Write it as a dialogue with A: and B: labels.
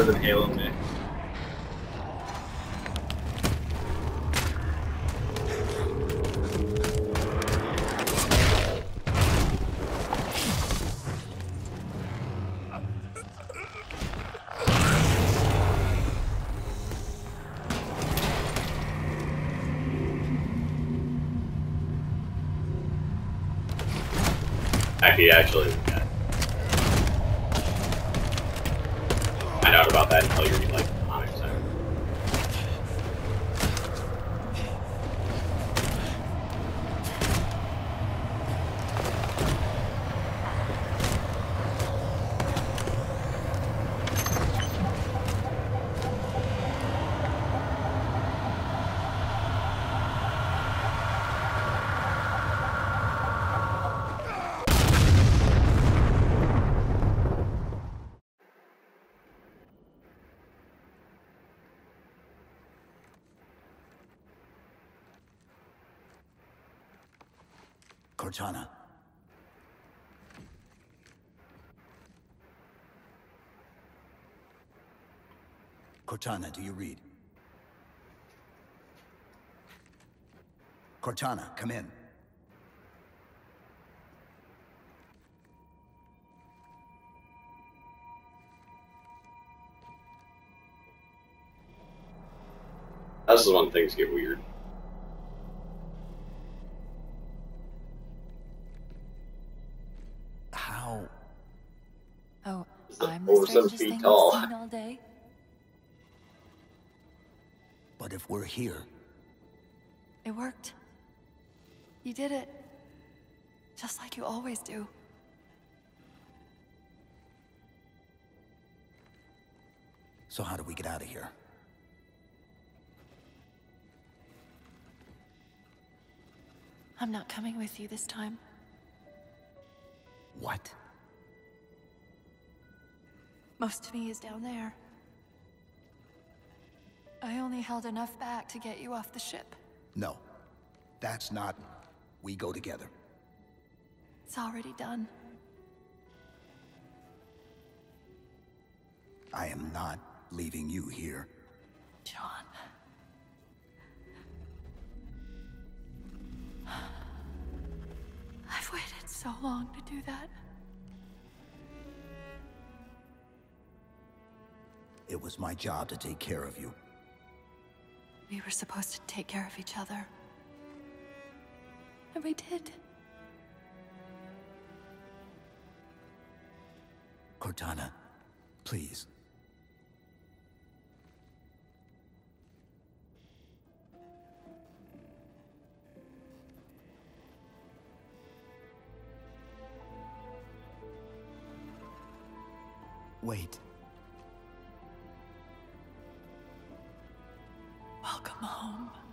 A: better than Halo.
B: Actually, actually, that until you're like
C: Cortana. Cortana, do you read? Cortana, come in.
B: This is when things get weird.
D: I'm the
B: over seven
D: strangest
B: feet
D: thing
B: tall?
D: Seen all day.
C: But if we're here,
D: It worked. You did it. Just like you always do.
C: so how do we get out of here?
D: I'm not coming with you this time.
C: What?
D: Most of me is down there. I only held enough back to get you off the ship.
C: No. That's not... We go together.
D: It's already done.
C: I am not leaving you here.
D: John. I've waited so long to do that.
C: It was my job to take care of you.
D: We were supposed to take care of each other. And we did.
C: Cortana, please. Wait.
D: Welcome home.